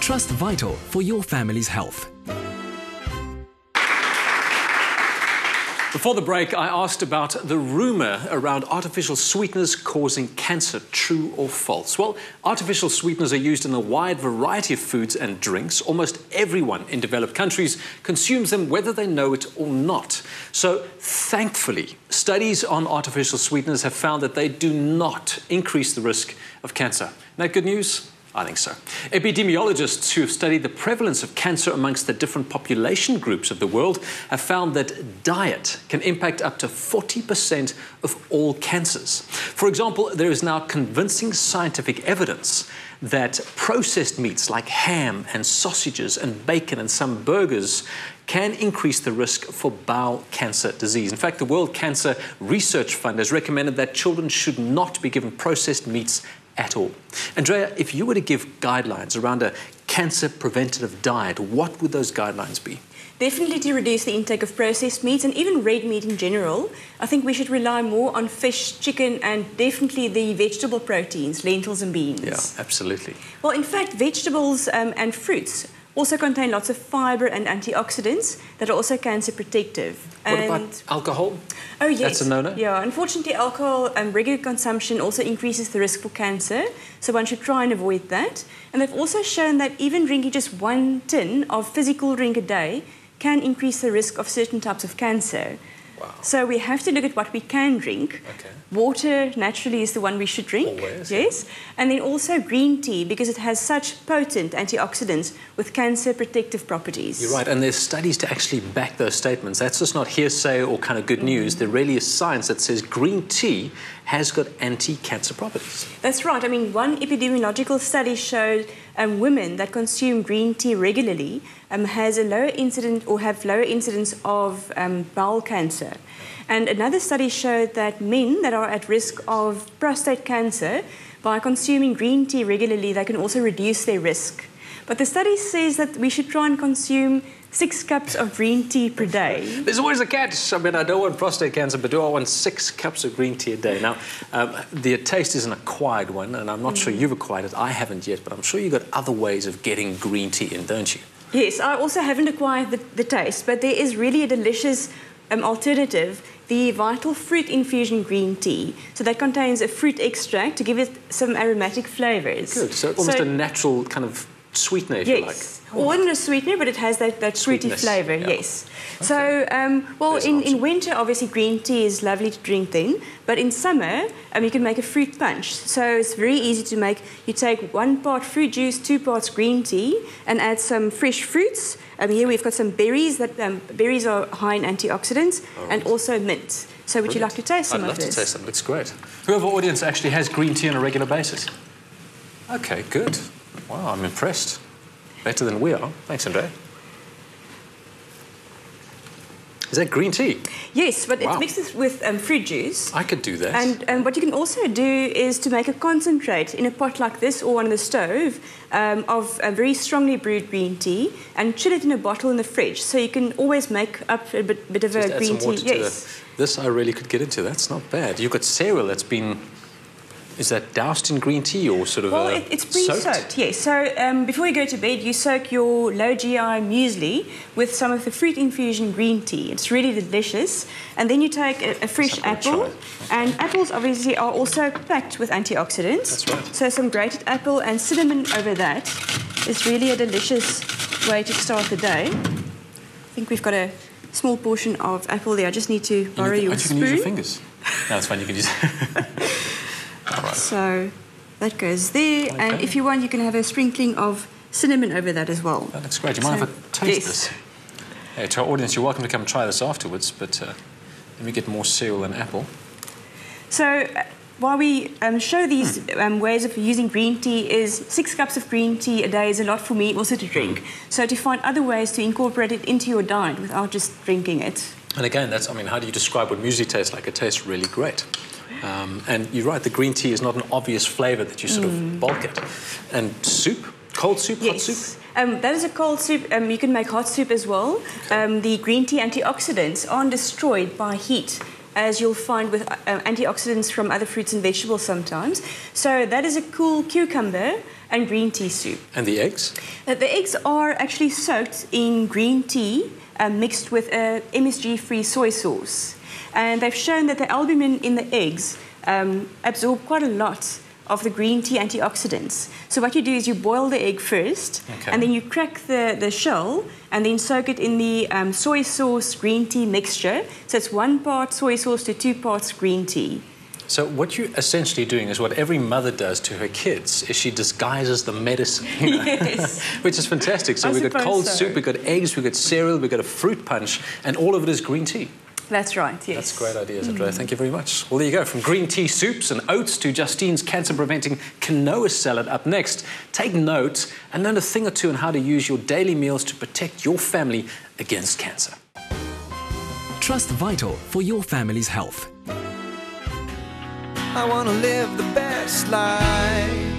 Trust Vital for your family's health. Before the break, I asked about the rumor around artificial sweeteners causing cancer. True or false? Well, artificial sweeteners are used in a wide variety of foods and drinks. Almost everyone in developed countries consumes them, whether they know it or not. So, thankfully, studies on artificial sweeteners have found that they do not increase the risk of cancer. Isn't that good news? I think so. Epidemiologists who have studied the prevalence of cancer amongst the different population groups of the world have found that diet can impact up to 40% of all cancers. For example, there is now convincing scientific evidence that processed meats like ham and sausages and bacon and some burgers can increase the risk for bowel cancer disease. In fact, the World Cancer Research Fund has recommended that children should not be given processed meats at all. Andrea, if you were to give guidelines around a cancer preventative diet, what would those guidelines be? Definitely to reduce the intake of processed meats and even red meat in general. I think we should rely more on fish, chicken, and definitely the vegetable proteins, lentils and beans. Yeah, absolutely. Well, in fact, vegetables um, and fruits also contain lots of fiber and antioxidants that are also cancer protective. What and about alcohol? Oh yes, That's a no-no? Yeah, unfortunately, alcohol um, regular consumption also increases the risk for cancer, so one should try and avoid that. And they've also shown that even drinking just one tin of physical drink a day can increase the risk of certain types of cancer. Wow. So we have to look at what we can drink. Okay. Water naturally is the one we should drink. Always, yes. And then also green tea because it has such potent antioxidants with cancer protective properties. You're right, and there's studies to actually back those statements. That's just not hearsay or kind of good news. There really is science that says green tea has got anti-cancer properties. That's right. I mean, one epidemiological study showed um, women that consume green tea regularly um, has a lower incident or have lower incidence of um, bowel cancer. And another study showed that men that are at risk of prostate cancer, by consuming green tea regularly, they can also reduce their risk. But the study says that we should try and consume six cups of green tea per day. There's always a catch. I mean, I don't want prostate cancer, but do I want six cups of green tea a day? Now, um, the taste is an acquired one, and I'm not sure you've acquired it. I haven't yet, but I'm sure you've got other ways of getting green tea in, don't you? Yes, I also haven't acquired the, the taste, but there is really a delicious um, alternative the Vital Fruit Infusion Green Tea. So that contains a fruit extract to give it some aromatic flavors. Good. So almost a natural kind of sweetener, if yes. you like. Or not a sweetener, but it has that, that fruity flavour, yeah. yes. So, um, well, There's in, in winter, obviously, green tea is lovely to drink then. But in summer, um, you can make a fruit punch. So it's very easy to make. You take one part fruit juice, two parts green tea, and add some fresh fruits. Um, here we've got some berries. That um, Berries are high in antioxidants, and also mint. So would you like to taste some I'd of love to taste them. Looks great. Whoever audience actually has green tea on a regular basis? Okay, good. Wow, I'm impressed. Better than we are. Thanks, Andre. Is that green tea? Yes, but Wow. it's mixed with um, fruit juice. I could do that. And, and what you can also do is to make a concentrate in a pot like this or on the stove um, of a very strongly brewed green tea and chill it in a bottle in the fridge. So you can always make up a bit, bit of Just a add green some water tea. to Yes. the- This I really could get into. That's not bad. You've got cereal that's been. Is that doused in green tea or sort of Well, it, it's pre-soaked, yes. So um, before you go to bed, you soak your low GI muesli with some of the fruit infusion green tea. It's really delicious. And then you take a, a fresh apple. And apples obviously are also packed with antioxidants. That's right. So some grated apple and cinnamon over that is really a delicious way to start the day. I think we've got a small portion of apple there. I just need to You borrow can, your oh, you spoon. can use your fingers. No, it's fine. You can use. Right. So that goes there. And if you want, you can have a sprinkling of cinnamon over that as well. That looks great. You mind So- if I taste yes. this? Hey, to our audience, you're welcome to come and try this afterwards, but uh, let me get more cereal and apple. So uh, while we um, show these um, ways of using green tea is six cups of green tea a day is a lot for me also to drink. So to find other ways to incorporate it into your diet without just drinking it. And again, that's, I mean, how do you describe what muesli tastes like? It tastes really great. Um, and you're right, the green tea is not an obvious flavor that you sort of bulk at. And soup? Cold soup? Hot Yes. soup? Um, that is a cold soup. Um, you can make hot soup as well. Um, the green tea antioxidants aren't destroyed by heat as you'll find with uh, antioxidants from other fruits and vegetables sometimes. So that is a cool cucumber and green tea soup. And the eggs? Uh, the eggs are actually soaked in green tea uh, mixed with a MSG-free soy sauce. And they've shown that the albumin in the eggs um, absorb quite a lot of the green tea antioxidants. So what you do is you boil the egg first, Okay. and then you crack the, the shell, and then soak it in the um, soy sauce green tea mixture. So it's one part soy sauce to two parts green tea. So what you're essentially doing is what every mother does to her kids is she disguises the medicine. you know, Yes. Which is fantastic. So I we've got cold so. soup, we've got eggs, we've got cereal, we've got a fruit punch, and all of it is green tea. That's right, yes. That's a great idea, Andrea. Thank you very much. Well, there you go. From green tea soups and oats to Justine's cancer-preventing quinoa salad up next. Take note and learn a thing or two on how to use your daily meals to protect your family against cancer. Trust Vital for your family's health. I wanna live the best life.